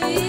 baby.